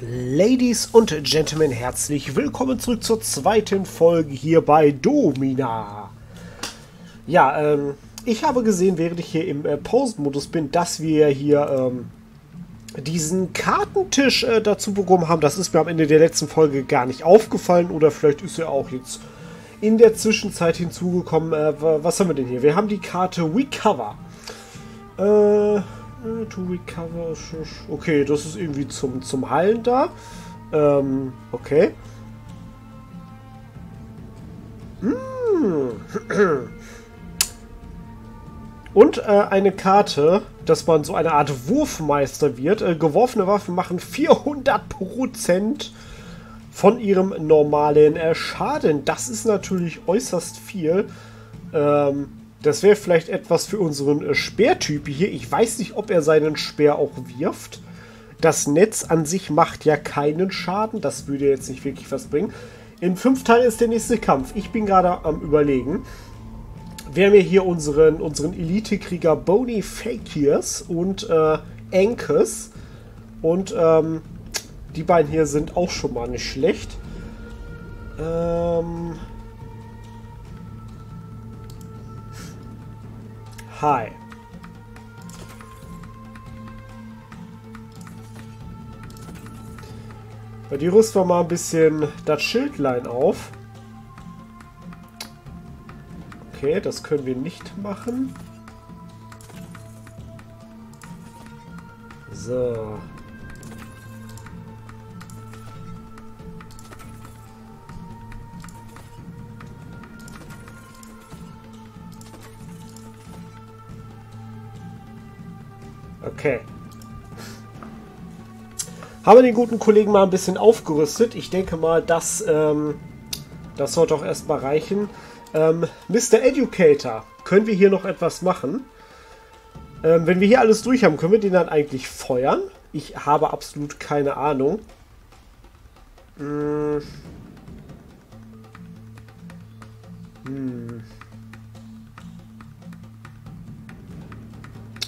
Ladies und Gentlemen, herzlich willkommen zurück zur zweiten Folge hier bei Domina. Ja, ähm, ich habe gesehen, während ich hier im äh, Pausenmodus bin, dass wir hier ähm, diesen Kartentisch äh, dazu bekommen haben. Das ist mir am Ende der letzten Folge gar nicht aufgefallen oder vielleicht ist er auch jetzt in der Zwischenzeit hinzugekommen. Äh, was haben wir denn hier? Wir haben die Karte Recover. Äh to recover. Okay, das ist irgendwie zum, zum Heilen da. Ähm, okay. Hm. Und äh, eine Karte, dass man so eine Art Wurfmeister wird. Äh, geworfene Waffen machen 400% von ihrem normalen äh, Schaden. Das ist natürlich äußerst viel. Ähm, das wäre vielleicht etwas für unseren äh, Speertyp hier. Ich weiß nicht, ob er seinen Speer auch wirft. Das Netz an sich macht ja keinen Schaden. Das würde jetzt nicht wirklich was bringen. In fünf Teilen ist der nächste Kampf. Ich bin gerade am überlegen. Wir haben hier unseren, unseren Elite-Krieger Bony Fakirs und äh, Ankus. Und ähm, die beiden hier sind auch schon mal nicht schlecht. Ähm, Hi. Bei die rüsten wir mal ein bisschen das Schildlein auf. Okay, das können wir nicht machen. So. Okay. Haben wir den guten Kollegen mal ein bisschen aufgerüstet. Ich denke mal, dass, ähm, das sollte auch erstmal reichen. Ähm, Mr. Educator, können wir hier noch etwas machen? Ähm, wenn wir hier alles durch haben, können wir den dann eigentlich feuern? Ich habe absolut keine Ahnung. Hm. Hm.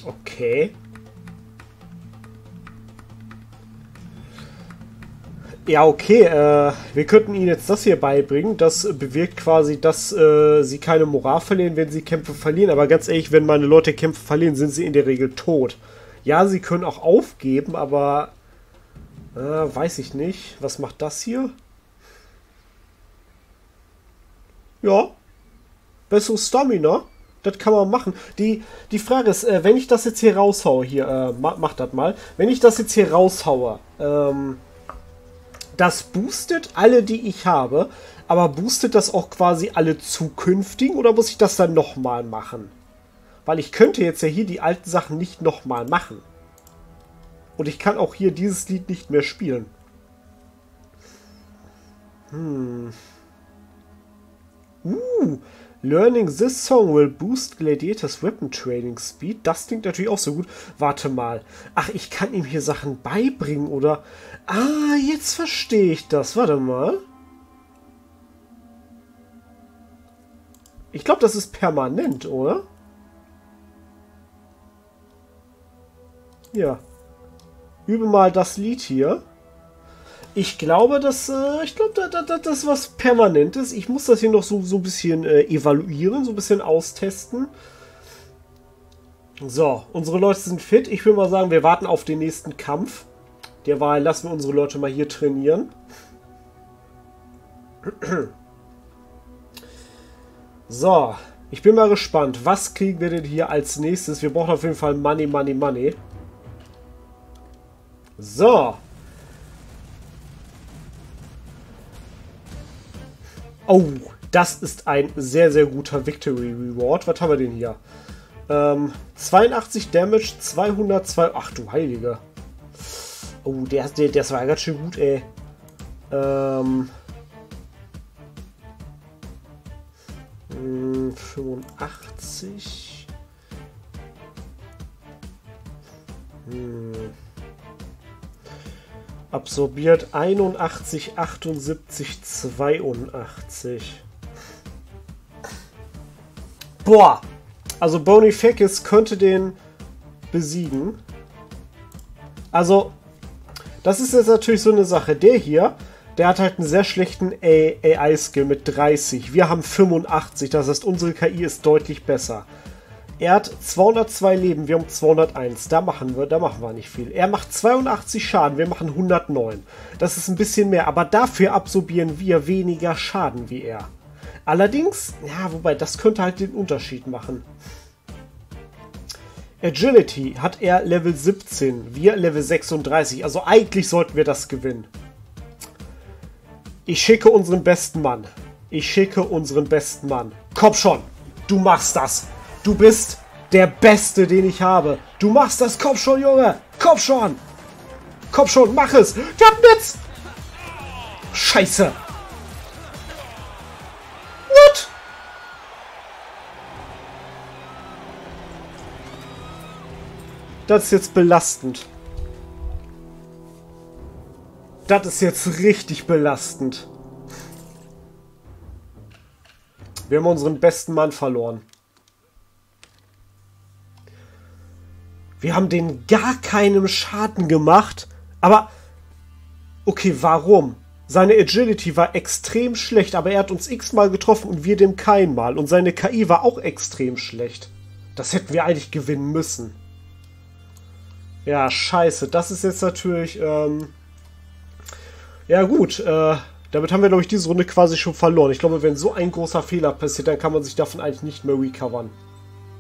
Okay. Ja, okay. Äh, wir könnten ihnen jetzt das hier beibringen. Das bewirkt quasi, dass äh, sie keine Moral verlieren, wenn sie Kämpfe verlieren. Aber ganz ehrlich, wenn meine Leute Kämpfe verlieren, sind sie in der Regel tot. Ja, sie können auch aufgeben, aber äh, weiß ich nicht. Was macht das hier? Ja. Bessere Stamina. Das kann man machen. Die, die Frage ist, äh, wenn ich das jetzt hier raushaue, hier, äh, mach, mach das mal. Wenn ich das jetzt hier raushaue, ähm, das boostet alle, die ich habe, aber boostet das auch quasi alle zukünftigen oder muss ich das dann nochmal machen? Weil ich könnte jetzt ja hier die alten Sachen nicht nochmal machen. Und ich kann auch hier dieses Lied nicht mehr spielen. Hm. Uh, Learning this song will boost Gladiators Weapon Training Speed. Das klingt natürlich auch so gut. Warte mal. Ach, ich kann ihm hier Sachen beibringen, oder? Ah, jetzt verstehe ich das. Warte mal. Ich glaube, das ist permanent, oder? Ja. Übe mal das Lied hier. Ich glaube, dass äh, ich glaube, da, da, da, das was Permanentes. Ich muss das hier noch so, so ein bisschen äh, evaluieren, so ein bisschen austesten. So, unsere Leute sind fit. Ich würde mal sagen, wir warten auf den nächsten Kampf. Derweil lassen wir unsere Leute mal hier trainieren. So, ich bin mal gespannt. Was kriegen wir denn hier als nächstes? Wir brauchen auf jeden Fall Money, Money, Money. So, Oh, das ist ein sehr, sehr guter Victory Reward. Was haben wir denn hier? Ähm, 82 Damage, 202... Ach du Heilige. Oh, der, der, der war ganz schön gut, ey. Ähm... 85... Hm. Absorbiert 81, 78, 82. Boah! Also Bonifacius könnte den besiegen. Also, Das ist jetzt natürlich so eine Sache. Der hier, der hat halt einen sehr schlechten AI-Skill mit 30. Wir haben 85, das heißt, unsere KI ist deutlich besser. Er hat 202 Leben, wir haben 201. Da machen wir, da machen wir nicht viel. Er macht 82 Schaden, wir machen 109. Das ist ein bisschen mehr, aber dafür absorbieren wir weniger Schaden wie er. Allerdings, ja, wobei, das könnte halt den Unterschied machen. Agility hat er Level 17, wir Level 36. Also eigentlich sollten wir das gewinnen. Ich schicke unseren besten Mann. Ich schicke unseren besten Mann. Komm schon, du machst das. Du bist der Beste, den ich habe. Du machst das. Komm schon, Junge. Komm schon. Komm schon, mach es. Haben Netz. Scheiße. Das ist jetzt belastend. Das ist jetzt richtig belastend. Wir haben unseren besten Mann verloren. Wir haben den gar keinem Schaden gemacht. Aber, okay, warum? Seine Agility war extrem schlecht, aber er hat uns x-mal getroffen und wir dem keinmal. Und seine KI war auch extrem schlecht. Das hätten wir eigentlich gewinnen müssen. Ja, scheiße. Das ist jetzt natürlich... Ähm ja gut, äh, damit haben wir, glaube ich, diese Runde quasi schon verloren. Ich glaube, wenn so ein großer Fehler passiert, dann kann man sich davon eigentlich nicht mehr recovern.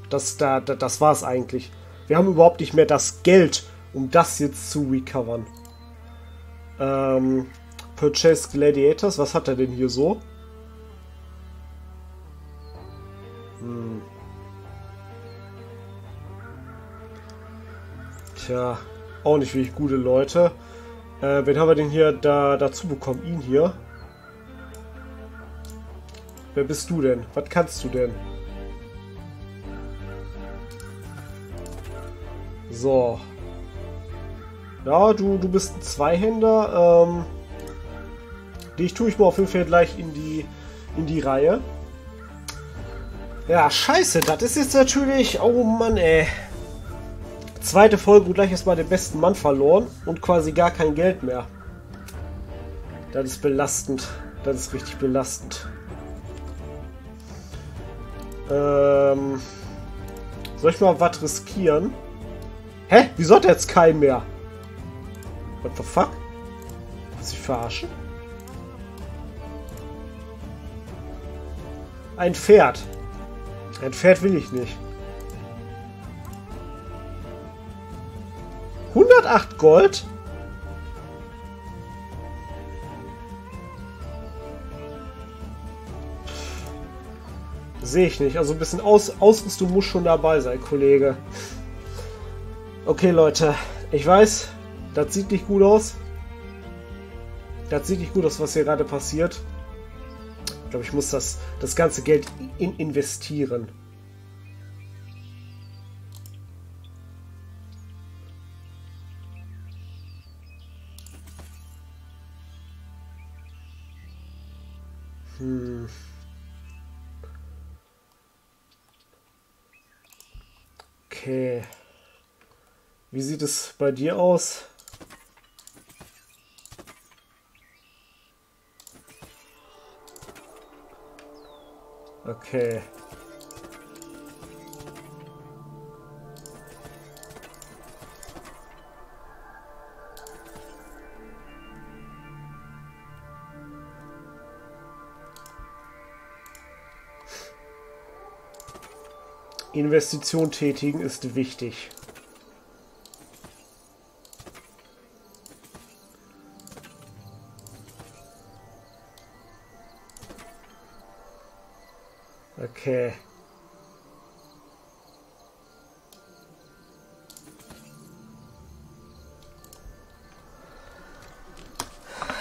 Das, da, da, das war es eigentlich. Wir haben überhaupt nicht mehr das Geld, um das jetzt zu recovern. Ähm, Purchase Gladiators, was hat er denn hier so? Hm. Tja, auch nicht wirklich gute Leute. Äh, wen haben wir denn hier da dazu bekommen? Ihn hier. Wer bist du denn? Was kannst du denn? So. Ja, du, du bist ein Zweihänder. Ähm, dich tue ich mal auf jeden Fall gleich in die, in die Reihe. Ja, scheiße, das ist jetzt natürlich... Oh Mann, ey. Zweite Folge gleich erstmal den besten Mann verloren und quasi gar kein Geld mehr. Das ist belastend. Das ist richtig belastend. Ähm, soll ich mal was riskieren? Hä? Wieso hat er jetzt keinen mehr? What the fuck? Willst du verarschen? Ein Pferd. Ein Pferd will ich nicht. Gold? Sehe ich nicht. Also ein bisschen Aus Ausrüstung muss schon dabei sein, Kollege. Okay, Leute. Ich weiß, das sieht nicht gut aus. Das sieht nicht gut aus, was hier gerade passiert. Ich glaube, ich muss das, das ganze Geld in investieren. Hm. Okay. Wie sieht es bei dir aus? Okay. Investition tätigen ist wichtig. Okay.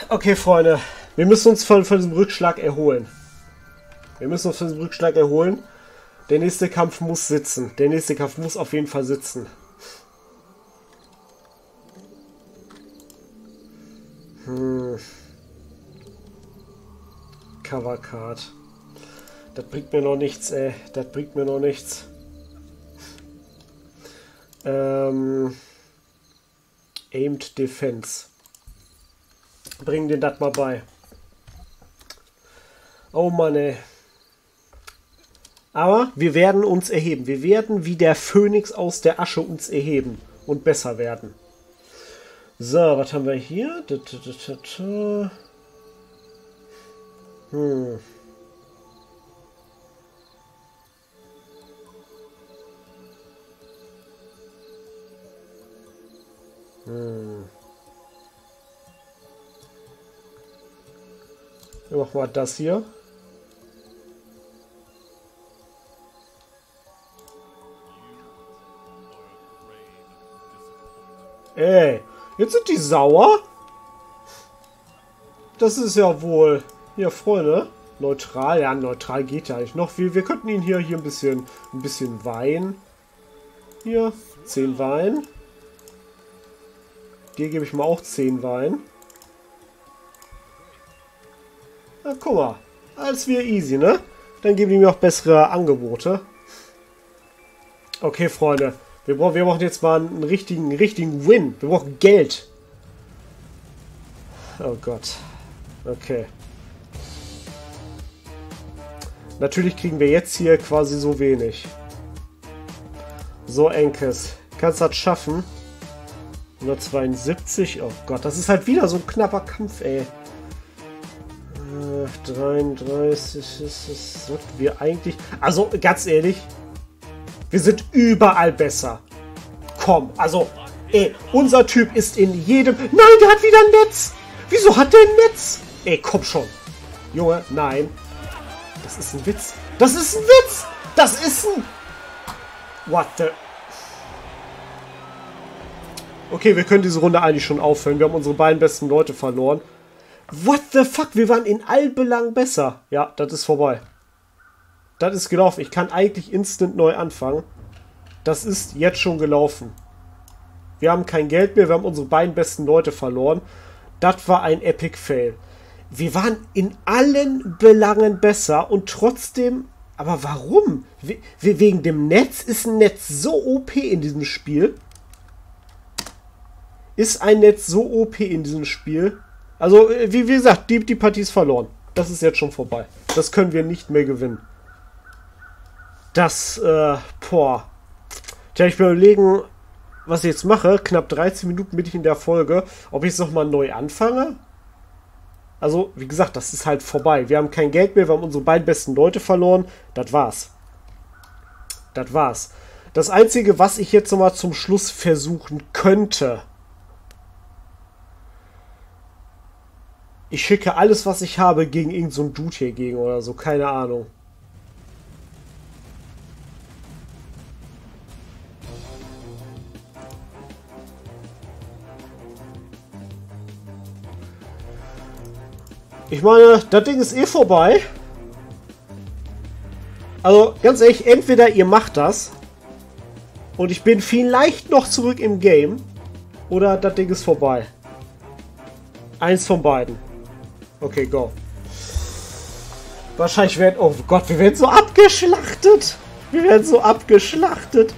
Okay, Freunde. Wir müssen uns von, von diesem Rückschlag erholen. Wir müssen uns von diesem Rückschlag erholen. Der nächste Kampf muss sitzen. Der nächste Kampf muss auf jeden Fall sitzen. Hm. Cover Card. Das bringt mir noch nichts, ey. Das bringt mir noch nichts. Ähm, Aimed Defense. Bringen den das mal bei. Oh Mann, ey. Aber wir werden uns erheben. Wir werden wie der Phönix aus der Asche uns erheben und besser werden. So, was haben wir hier? Hm. Hm. Machen wir das hier. Ey, jetzt sind die sauer? Das ist ja wohl... Hier, Freunde. Neutral, ja, neutral geht ja eigentlich noch. Wir, wir könnten ihn hier, hier ein bisschen, ein bisschen Wein. Hier, 10 Wein. Dir gebe ich mal auch 10 Wein. Na, guck mal. Als wir easy, ne? Dann geben die mir auch bessere Angebote. Okay, Freunde. Wir brauchen, wir brauchen jetzt mal einen richtigen, richtigen Win. Wir brauchen Geld. Oh Gott. Okay. Natürlich kriegen wir jetzt hier quasi so wenig. So, Enkes. Kannst du das schaffen? 172. Oh Gott, das ist halt wieder so ein knapper Kampf, ey. 33 ist es. Wir eigentlich. Also, ganz ehrlich, wir sind überall besser. Komm, also, ey, unser Typ ist in jedem... Nein, der hat wieder ein Netz. Wieso hat der ein Netz? Ey, komm schon. Junge, nein. Das ist ein Witz. Das ist ein Witz. Das ist ein... What the... Okay, wir können diese Runde eigentlich schon auffüllen. Wir haben unsere beiden besten Leute verloren. What the fuck? Wir waren in allen Belangen besser. Ja, das ist vorbei. Das ist gelaufen. Ich kann eigentlich instant neu anfangen. Das ist jetzt schon gelaufen. Wir haben kein Geld mehr. Wir haben unsere beiden besten Leute verloren. Das war ein Epic Fail. Wir waren in allen Belangen besser und trotzdem. Aber warum? wegen dem Netz? Ist ein Netz so OP in diesem Spiel? Ist ein Netz so OP in diesem Spiel? Also, wie, wie gesagt, die, die Partie ist verloren. Das ist jetzt schon vorbei. Das können wir nicht mehr gewinnen. Das, äh, boah. Tja, ich will überlegen, was ich jetzt mache. Knapp 13 Minuten bin ich in der Folge. Ob ich jetzt nochmal neu anfange? Also, wie gesagt, das ist halt vorbei. Wir haben kein Geld mehr, wir haben unsere beiden besten Leute verloren. Das war's. Das war's. Das Einzige, was ich jetzt nochmal zum Schluss versuchen könnte. Ich schicke alles, was ich habe, gegen irgendeinen so Dude hier gegen oder so. Keine Ahnung. Ich meine, das Ding ist eh vorbei. Also, ganz ehrlich, entweder ihr macht das und ich bin vielleicht noch zurück im Game oder das Ding ist vorbei. Eins von beiden. Okay, go. Wahrscheinlich werden... Oh Gott, wir werden so abgeschlachtet. Wir werden so abgeschlachtet.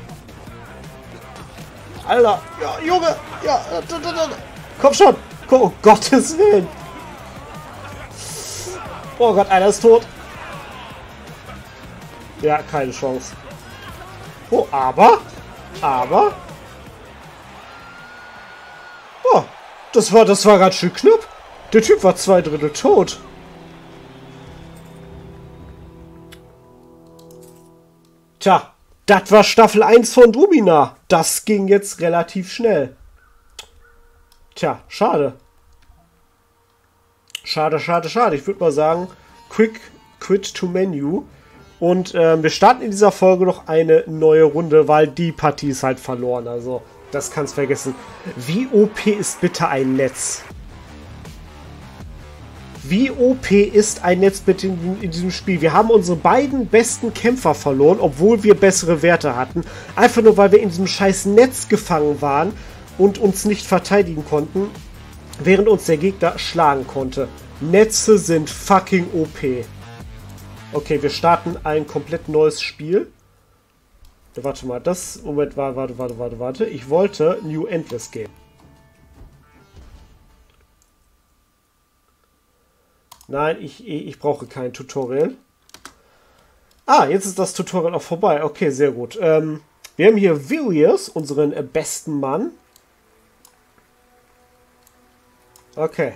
Alter, ja, Junge, ja, komm schon. Oh Gottes Willen. Oh Gott, einer ist tot. Ja, keine Chance. Oh, aber, aber. Oh, das war, das war ganz schön knapp. Der Typ war zwei Drittel tot. Tja, das war Staffel 1 von Domina. Das ging jetzt relativ schnell. Tja, schade. Schade, schade, schade. Ich würde mal sagen, Quick Quit to Menu. Und äh, wir starten in dieser Folge noch eine neue Runde, weil die Partie ist halt verloren. Also, das kannst vergessen. Wie OP ist bitte ein Netz? Wie OP ist ein Netz bitte in, in, diesem Spiel? Wir haben unsere beiden besten Kämpfer verloren, obwohl wir bessere Werte hatten. Einfach nur, weil wir in diesem scheiß Netz gefangen waren und uns nicht verteidigen konnten während uns der Gegner schlagen konnte. Netze sind fucking OP. Okay, wir starten ein komplett neues Spiel. Warte mal, das... Moment, warte, warte, warte, warte, warte. Ich wollte New Endless Game. Nein, ich, ich brauche kein Tutorial. Ah, jetzt ist das Tutorial auch vorbei. Okay, sehr gut. Ähm, wir haben hier Virius, unseren besten Mann. Okay.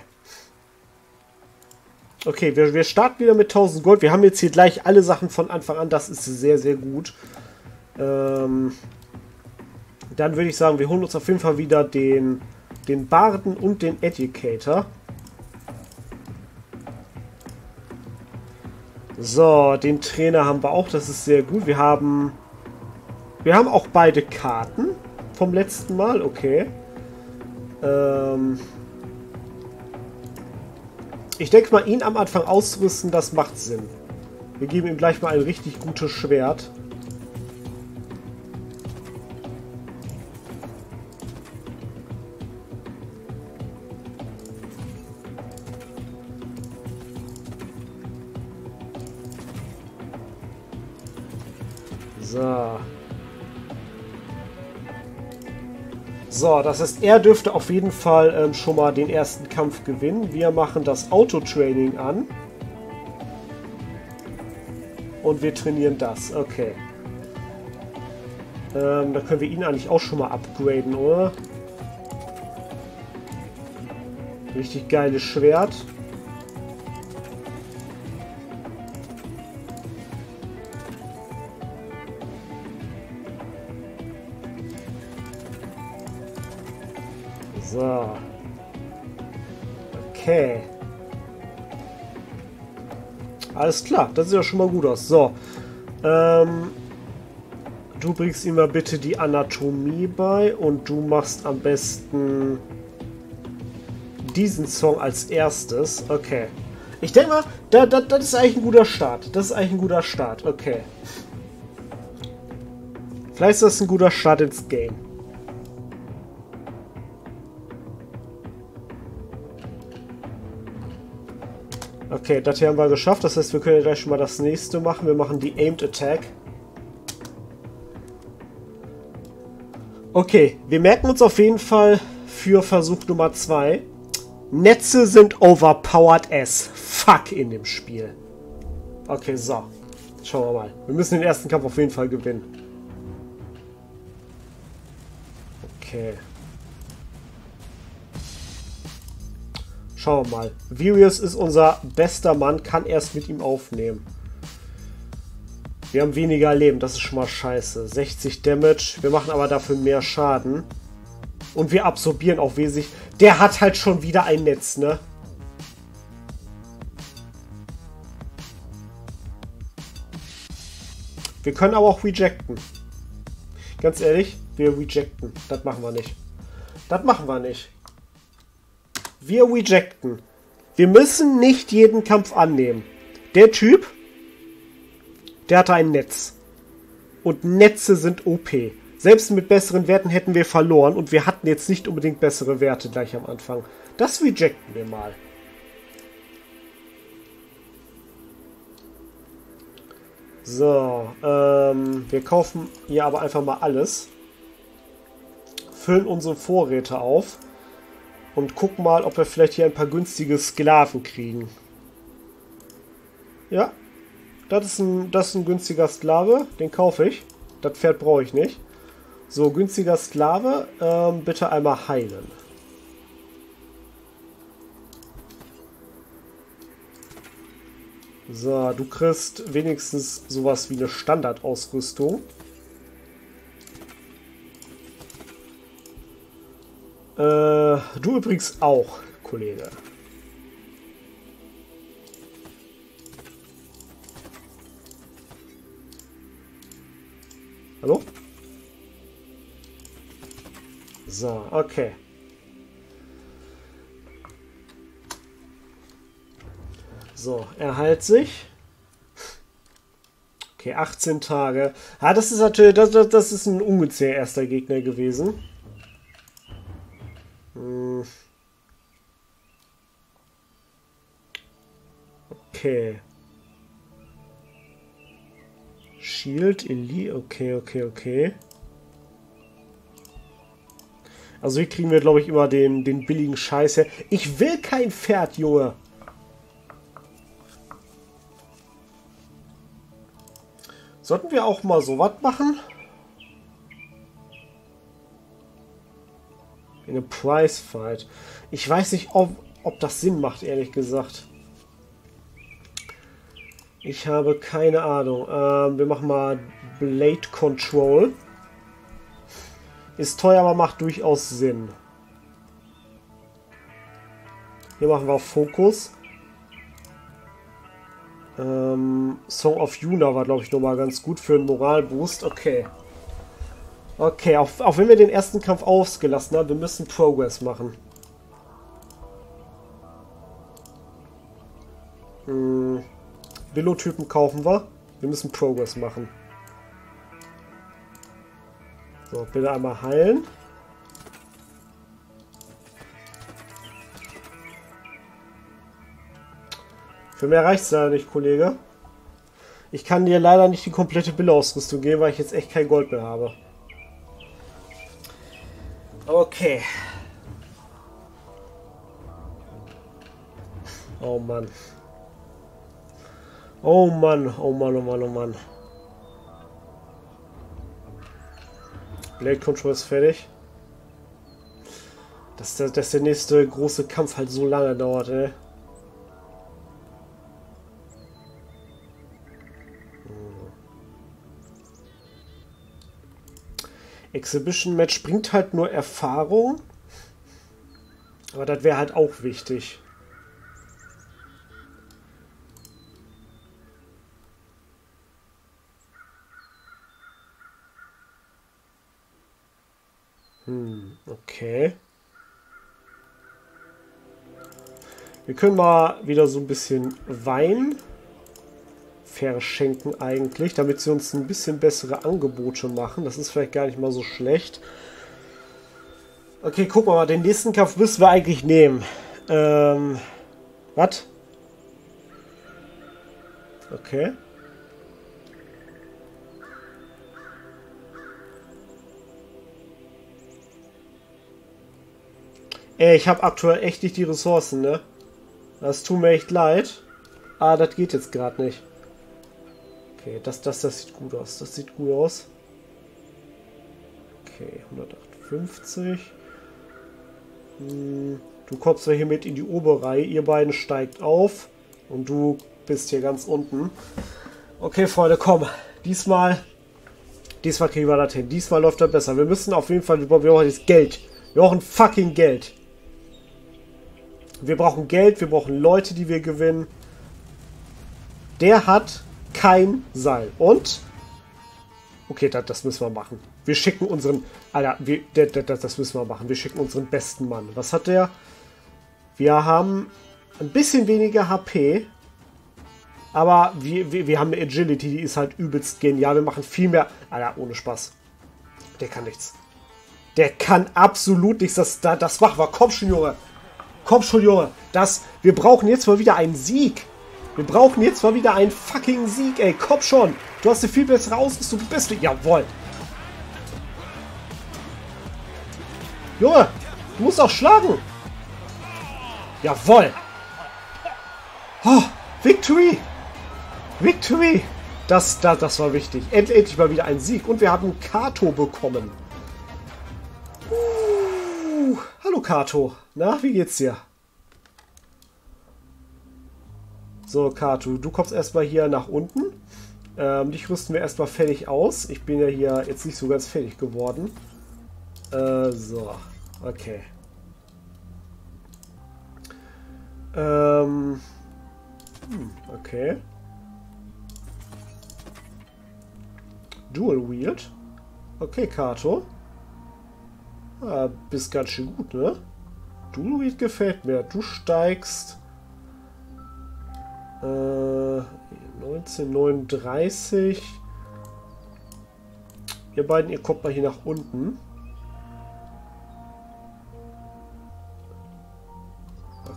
Okay, wir, wir starten wieder mit 1000 Gold. Wir haben jetzt hier gleich alle Sachen von Anfang an. Das ist sehr, sehr gut. Ähm, dann würde ich sagen, wir holen uns auf jeden Fall wieder den, den Barden und den Educator. So, den Trainer haben wir auch, das ist sehr gut. Wir haben, wir haben auch beide Karten vom letzten Mal, okay. Ähm ich denke mal, ihn am Anfang auszurüsten, das macht Sinn. Wir geben ihm gleich mal ein richtig gutes Schwert. So. So, das heißt, er dürfte auf jeden Fall ähm, schon mal den ersten Kampf gewinnen. Wir machen das Autotraining an. Und wir trainieren das. Okay. Ähm, da können wir ihn eigentlich auch schon mal upgraden, oder? Richtig geiles Schwert. Alles klar, das sieht ja schon mal gut aus. So. Ähm, du bringst ihm mal bitte die Anatomie bei und du machst am besten diesen Song als erstes. Okay. Ich denke mal, da, da, das ist eigentlich ein guter Start. Das ist eigentlich ein guter Start. Okay. Vielleicht ist das ein guter Start ins Game. Okay, das hier haben wir geschafft. Das heißt, wir können gleich schon mal das nächste machen. Wir machen die Aimed Attack. Okay, wir merken uns auf jeden Fall für Versuch Nummer 2. Netze sind overpowered as fuck in dem Spiel. Okay, so. Schauen wir mal. Wir müssen den ersten Kampf auf jeden Fall gewinnen. Okay. Schauen wir mal. Virius ist unser bester Mann, kann erst mit ihm aufnehmen. Wir haben weniger Leben, das ist schon mal scheiße. 60 Damage, wir machen aber dafür mehr Schaden. Und wir absorbieren auch wesentlich. Der hat halt schon wieder ein Netz, ne? Wir können aber auch rejecten. Ganz ehrlich, wir rejecten. Das machen wir nicht. Das machen wir nicht. Wir rejecten. Wir müssen nicht jeden Kampf annehmen. Der Typ, der hatte ein Netz. Und Netze sind OP. Selbst mit besseren Werten hätten wir verloren und wir hatten jetzt nicht unbedingt bessere Werte gleich am Anfang. Das rejecten wir mal. So, ähm, wir kaufen hier aber einfach mal alles. Füllen unsere Vorräte auf und gucken mal, ob wir vielleicht hier ein paar günstige Sklaven kriegen. Ja, das ist ein, das ist ein günstiger Sklave, den kaufe ich. Das Pferd brauche ich nicht. So, günstiger Sklave, ähm, bitte einmal heilen. So, du kriegst wenigstens sowas wie eine Standardausrüstung. Äh, du übrigens auch, Kollege. Hallo? So, okay. So, er heilt sich. Okay, 18 Tage. Ah, das ist natürlich, das, das, ist ein ungezähr erster Gegner gewesen. Äh. Okay. Shield, Elite, okay, okay, okay. Also hier kriegen wir, glaube ich, immer den, den billigen Scheiß her. Ich will kein Pferd, Junge. Sollten wir auch mal so was machen? In einem Prize Fight. Ich weiß nicht, ob, ob das Sinn macht, ehrlich gesagt. Ich habe keine Ahnung. Ähm, wir machen mal Blade Control. Ist teuer, aber macht durchaus Sinn. Hier machen wir Fokus. Ähm, Song of Yuna war, glaube ich, nochmal ganz gut für einen Moralboost. Okay. Okay, auch, auch wenn wir den ersten Kampf ausgelassen haben, wir müssen Progress machen. Hm. Billo-Typen kaufen wir. Wir müssen Progress machen. So, bitte einmal heilen. Für mehr reicht es leider nicht, Kollege. Ich kann dir leider nicht die komplette Billo-Ausrüstung geben, weil ich jetzt echt kein Gold mehr habe. Okay. Oh Mann. Oh Mann, oh Mann, oh Mann, oh Mann. Blade Control ist fertig. Dass, dass der nächste große Kampf halt so lange dauert, ey. Exhibition Match bringt halt nur Erfahrung. Aber das wäre halt auch wichtig. Hm, okay. Wir können mal wieder so ein bisschen Wein verschenken eigentlich, damit sie uns ein bisschen bessere Angebote machen. Das ist vielleicht gar nicht mal so schlecht. Okay, guck mal, den nächsten Kampf müssen wir eigentlich nehmen. Ähm, was? Okay. Ey, ich habe aktuell echt nicht die Ressourcen, ne? Das tut mir echt leid. Ah, das geht jetzt gerade nicht. Okay, das, das, das sieht gut aus. Das sieht gut aus. Okay, 158. Hm, du kommst ja hier mit in die Oberreihe. Ihr beiden steigt auf. Und du bist hier ganz unten. Okay, Freunde, komm. Diesmal... Diesmal kriegen wir das hin. Diesmal läuft das besser. Wir müssen auf jeden Fall... Wir brauchen jetzt Geld. Wir brauchen fucking Geld. Wir brauchen Geld. Wir brauchen Leute, die wir gewinnen. Der hat kein Seil. Und? Okay, das, das müssen wir machen. Wir schicken unseren... Alter, wir, das, das müssen wir machen. Wir schicken unseren besten Mann. Was hat der? Wir haben ein bisschen weniger HP. Aber wir, wir, wir haben eine Agility, die ist halt übelst genial. Wir machen viel mehr... Alter, ohne Spaß. Der kann nichts. Der kann absolut nichts. Das, das, das machen wir. Komm schon, Junge. Komm schon, Junge. Das, wir brauchen jetzt mal wieder einen Sieg. Wir brauchen jetzt mal wieder einen fucking Sieg, ey. Komm schon. Du hast eine viel bessere Ausrüstung. Du bist... Jawohl. Junge, du musst auch schlagen. Jawohl. Oh, Victory. Victory. Das, das, das war wichtig. Endlich mal wieder ein Sieg. Und wir haben Kato bekommen. Uh, hallo Kato. Na, wie geht's dir? So, Katu, du kommst erstmal hier nach unten. Ähm, dich rüsten wir erstmal fertig aus. Ich bin ja hier jetzt nicht so ganz fertig geworden. Äh, so, okay. Ähm, hm, okay. Dual Wield. Okay, Kato. Ah, bist ganz schön gut, ne? Dual Wield gefällt mir. Du steigst 1939. Äh, ihr beiden, ihr kommt mal hier nach unten.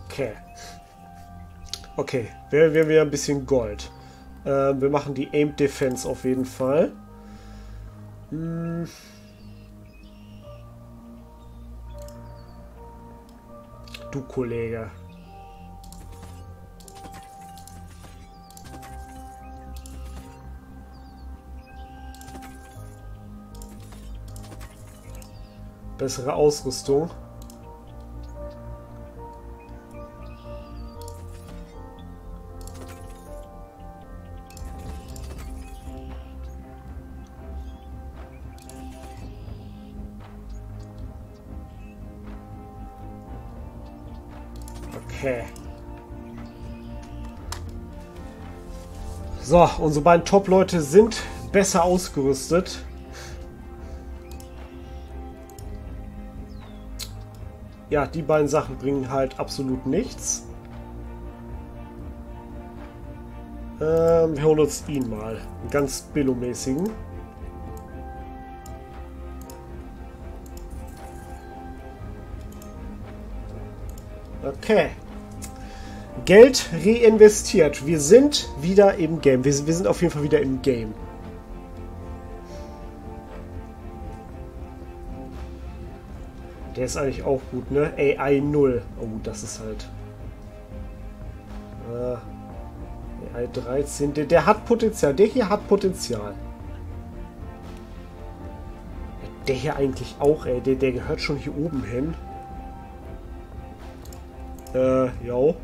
Okay. Okay, wir, wir, wir ein bisschen Gold. Äh, wir machen die Aim Defense auf jeden Fall. Hm. Du Kollege. Bessere Ausrüstung. Okay. So, unsere beiden Top-Leute sind besser ausgerüstet. Ja, die beiden Sachen bringen halt absolut nichts. Ähm, wir holen uns ihn mal. Einen ganz billomäßigen. Okay. Geld reinvestiert. Wir sind wieder im Game. Wir, wir sind auf jeden Fall wieder im Game. Der ist eigentlich auch gut, ne? AI 0. Oh, das ist halt... Äh, AI 13. Der, der hat Potenzial. Der hier hat Potenzial. Der hier eigentlich auch, ey. Der, der gehört schon hier oben hin. Äh, ja.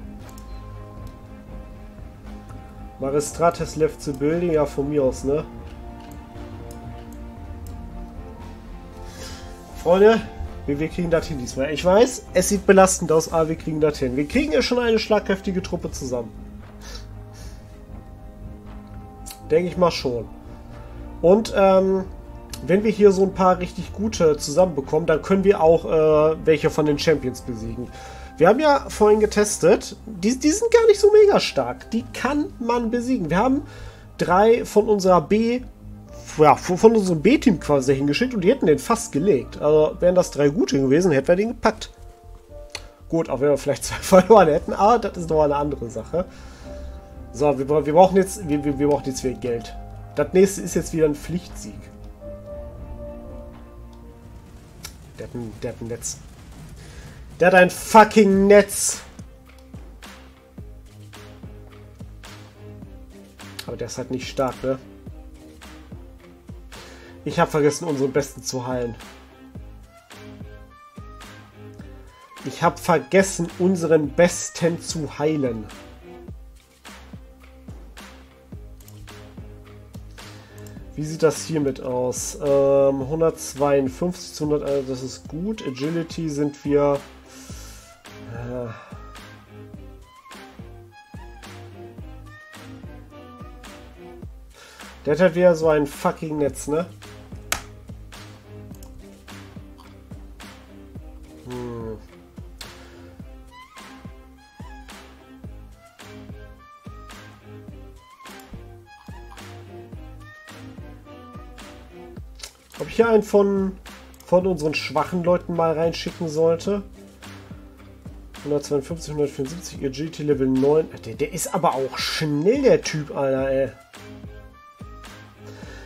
Maristrates left the building. Ja, von mir aus, ne? Freunde, wir, wir kriegen das hin diesmal. Ich weiß, es sieht belastend aus, aber wir kriegen das hin. Wir kriegen ja schon eine schlagkräftige Truppe zusammen. Denke ich mal schon. Und, ähm, wenn wir hier so ein paar richtig gute zusammenbekommen, dann können wir auch äh, welche von den Champions besiegen. Wir haben ja vorhin getestet, die, die sind gar nicht so mega stark. Die kann man besiegen. Wir haben drei von unserer B, ja, von unserem B-Team quasi hingeschickt und die hätten den fast gelegt. Also wären das drei gute gewesen, hätten wir den gepackt. Gut, auch wenn wir vielleicht zwei verloren hätten, aber das ist doch eine andere Sache. So, wir, wir brauchen jetzt, wir, wir, brauchen jetzt wieder Geld. Das nächste ist jetzt wieder ein Pflichtsieg. Der hat ein, der hat ein Netz. Der hat ein fucking Netz. Aber der ist halt nicht stark, ne? Ich habe vergessen, unseren Besten zu heilen. Ich habe vergessen, unseren Besten zu heilen. Wie sieht das hiermit aus? Ähm, 152 zu 100, also das ist gut. Agility sind wir äh. Der hat halt wieder so ein fucking Netz, ne? Ob ich hier einen von, von unseren schwachen Leuten mal reinschicken sollte? 152, 174, Agility Level 9. Der, der ist aber auch schnell, der Typ, Alter, ey.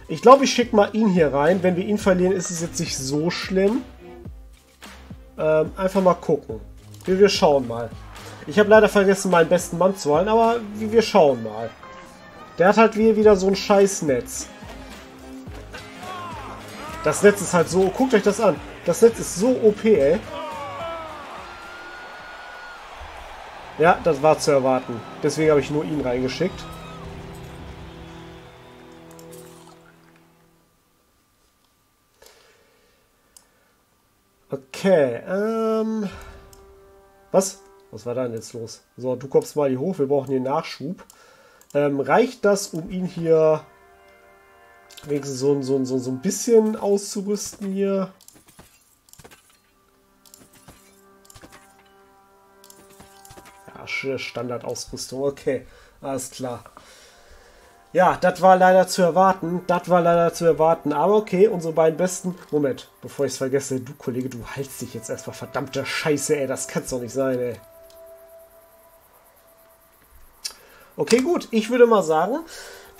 Ich glaube, ich schicke mal ihn hier rein. Wenn wir ihn verlieren, ist es jetzt nicht so schlimm. Ähm, einfach mal gucken. Wir, wir schauen mal. Ich habe leider vergessen, meinen besten Mann zu holen, aber wir schauen mal. Der hat halt wieder so ein scheiß Netz. Das Netz ist halt so... Guckt euch das an. Das Netz ist so OP, ey. Ja, das war zu erwarten. Deswegen habe ich nur ihn reingeschickt. Okay, ähm... Was? Was war da denn jetzt los? So, du kommst mal hier hoch. Wir brauchen hier Nachschub. Ähm, reicht das, um ihn hier wenigstens so, so, so, so ein bisschen auszurüsten hier? Standardausrüstung. Okay, alles klar. Ja, das war leider zu erwarten. Das war leider zu erwarten. Aber okay, unsere beiden besten. Moment, bevor ich es vergesse, du Kollege, du haltst dich jetzt erstmal verdammte Scheiße, ey. Das kann's doch nicht sein, ey. Okay, gut. Ich würde mal sagen,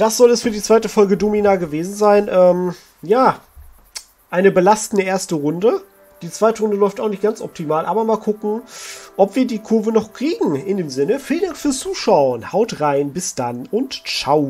das soll es für die zweite Folge Domina gewesen sein. Ähm, ja, eine belastende erste Runde. Die zweite Runde läuft auch nicht ganz optimal, aber mal gucken, ob wir die Kurve noch kriegen. In dem Sinne, vielen Dank fürs Zuschauen. Haut rein, bis dann und ciao.